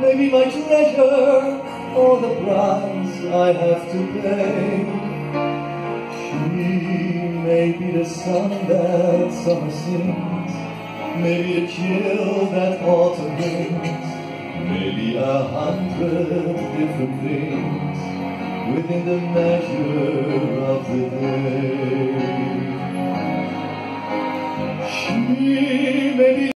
Maybe my treasure or the price I have to pay. She may be the sun that summer sings, maybe a chill that autumn brings, maybe a hundred different things within the measure of the day. She may be